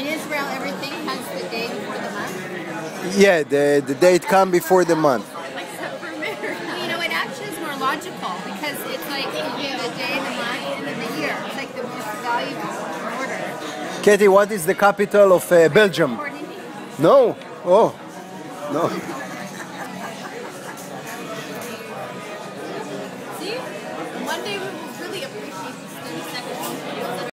In Israel, everything has the day before the month? Yeah, the, the date come before the month. Except for marriage. You know, it actually is more logical because it's like the day, the month, and then the year. It's like the most valuable order. Katie, what is the capital of uh, Belgium? No. Oh, no. See? One day we will really appreciate